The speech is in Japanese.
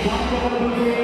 重ね